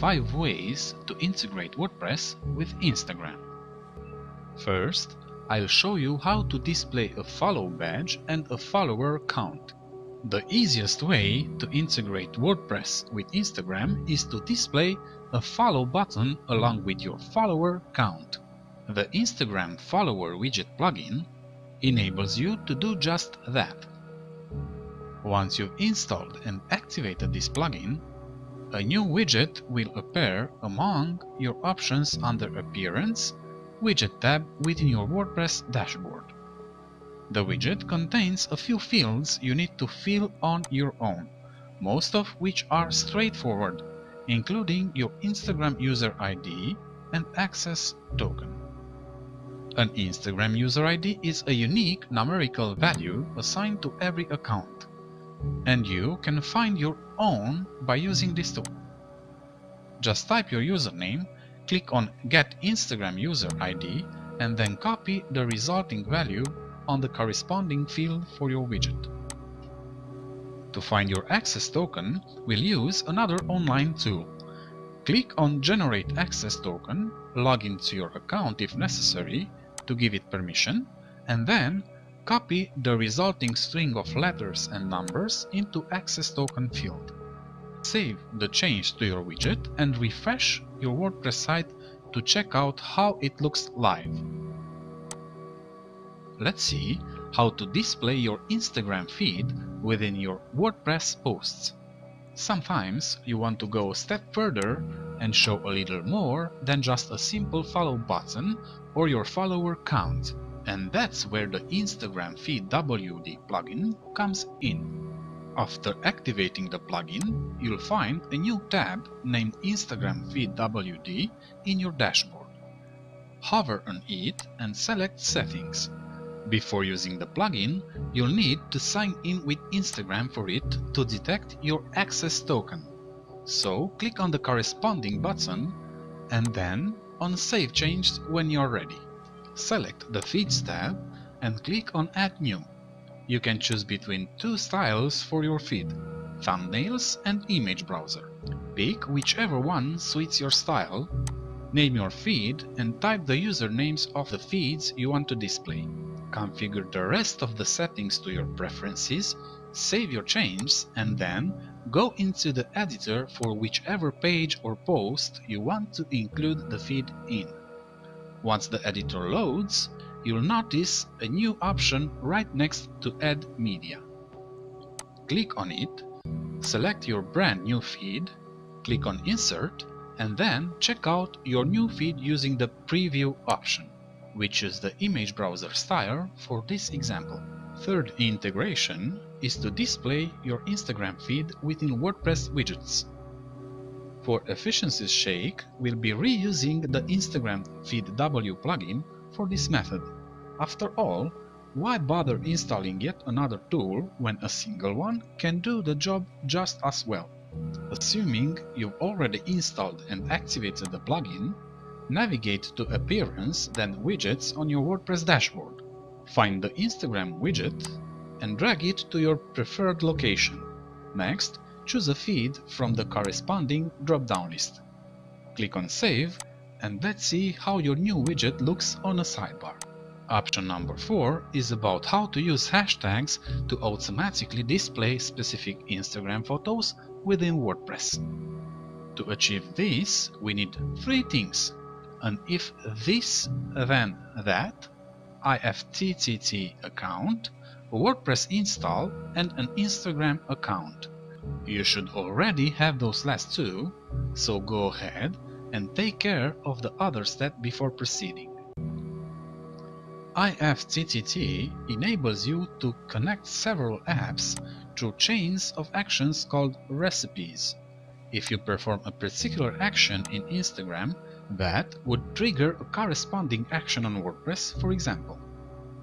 5 ways to integrate WordPress with Instagram. First, I'll show you how to display a follow badge and a follower count. The easiest way to integrate WordPress with Instagram is to display a follow button along with your follower count. The Instagram follower widget plugin enables you to do just that. Once you've installed and activated this plugin, a new widget will appear among your options under Appearance Widget tab within your WordPress dashboard. The widget contains a few fields you need to fill on your own, most of which are straightforward, including your Instagram user ID and access token. An Instagram user ID is a unique numerical value assigned to every account, and you can find your own by using this tool. Just type your username, click on Get Instagram User ID, and then copy the resulting value on the corresponding field for your widget. To find your access token, we'll use another online tool. Click on Generate Access Token, log into your account if necessary, to give it permission, and then copy the resulting string of letters and numbers into access token field. Save the change to your widget and refresh your WordPress site to check out how it looks live. Let's see how to display your Instagram feed within your WordPress posts. Sometimes you want to go a step further and show a little more than just a simple follow button or your follower count. And that's where the Instagram Feed WD plugin comes in. After activating the plugin, you'll find a new tab named Instagram Feed WD in your dashboard. Hover on it and select Settings. Before using the plugin, you'll need to sign in with Instagram for it to detect your access token. So click on the corresponding button and then on Save Changes when you're ready. Select the Feeds tab and click on Add New. You can choose between two styles for your feed, thumbnails and image browser. Pick whichever one suits your style, name your feed and type the usernames of the feeds you want to display. Configure the rest of the settings to your preferences, save your changes and then go into the editor for whichever page or post you want to include the feed in. Once the editor loads, you'll notice a new option right next to Add Media. Click on it, select your brand new feed, click on Insert, and then check out your new feed using the Preview option. which is the image browser style for this example. Third integration is to display your Instagram feed within WordPress widgets. For efficiency's sake, we'll be reusing the Instagram Feed W plugin for this method. After all, why bother installing yet another tool when a single one can do the job just as well? Assuming you've already installed and activated the plugin, navigate to Appearance then Widgets on your WordPress dashboard. Find the Instagram widget and drag it to your preferred location. Next, choose a feed from the corresponding drop-down list. Click on Save and let's see how your new widget looks on a sidebar. Option number 4 is about how to use hashtags to automatically display specific Instagram photos within WordPress. To achieve this, we need three things. An if this then that, IFTTT account, WordPress install and an Instagram account. You should already have those last two, so go ahead and take care of the other step before proceeding. IFTTT enables you to connect several apps through chains of actions called recipes. If you perform a particular action in Instagram, that would trigger a corresponding action on WordPress, for example.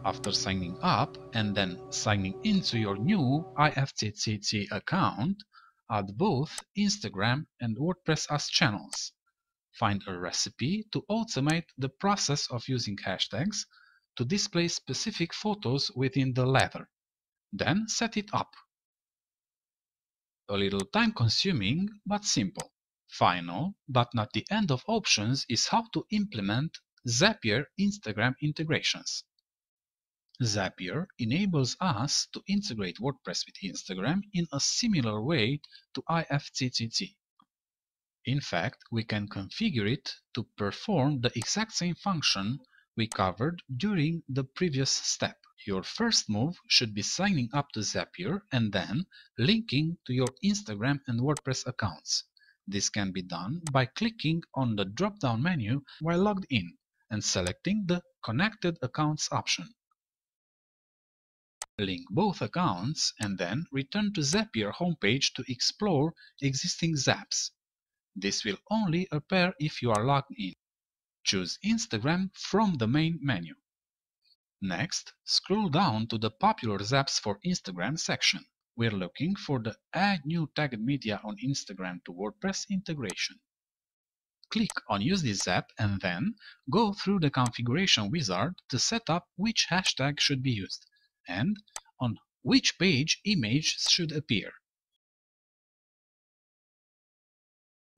After signing up and then signing into your new IFTTT account, add both Instagram and WordPress as channels. Find a recipe to automate the process of using hashtags to display specific photos within the latter. Then set it up. A little time consuming, but simple. Final, but not the end of options, is how to implement Zapier Instagram integrations. Zapier enables us to integrate WordPress with Instagram in a similar way to IFTTT. In fact, we can configure it to perform the exact same function we covered during the previous step. Your first move should be signing up to Zapier and then linking to your Instagram and WordPress accounts. This can be done by clicking on the drop-down menu while logged in and selecting the Connected Accounts option. Link both accounts and then return to Zapier homepage to explore existing Zaps. This will only appear if you are logged in. Choose Instagram from the main menu. Next, scroll down to the Popular Zaps for Instagram section. We're looking for the Add New Tagged Media on Instagram to WordPress integration. Click on Use this Zap and then go through the configuration wizard to set up which hashtag should be used and on which page image should appear.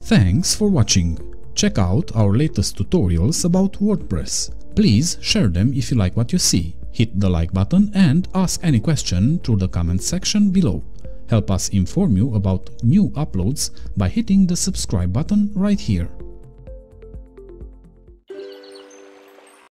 Thanks for watching. Check out our latest tutorials about WordPress. Please share them if you like what you see. Hit the like button and ask any question through the comment section below. Help us inform you about new uploads by hitting the subscribe button right here.